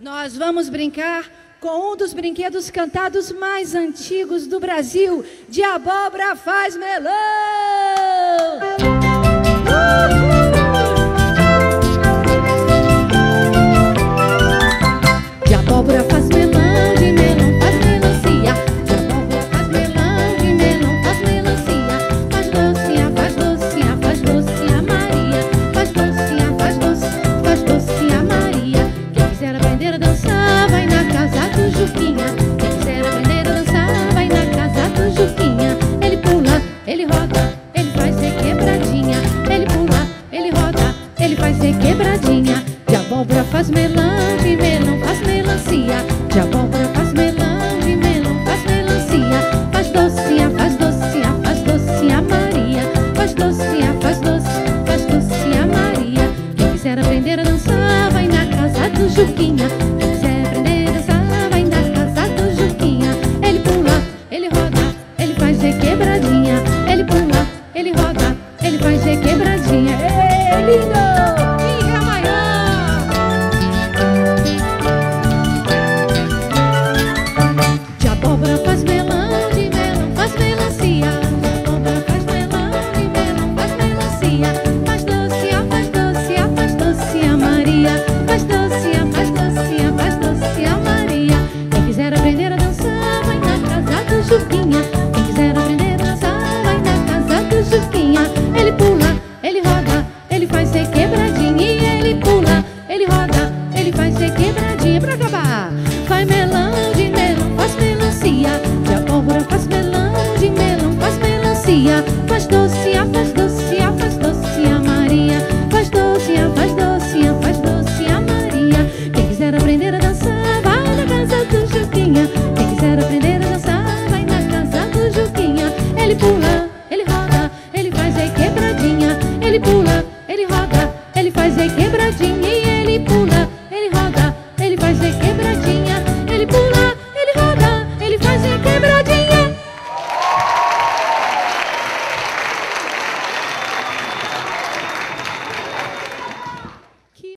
Nós vamos brincar com um dos brinquedos cantados mais antigos do Brasil, de abóbora faz melão. Uh! ele pula, ele roda, ele faz requebradinha. De abóbora faz melão, de melão faz melancia. De abóbora faz melão, de melão faz melancia. Faz docinha, faz docinha, faz docinha Maria. Faz docinha, faz doce, faz docinha Maria. Quem quiser aprender a dançar, vai na casa do Juquinha. ele faz ser quebradinha e ele pula, ele roda, ele faz ser quebradinha pra acabar. ele faz a quebra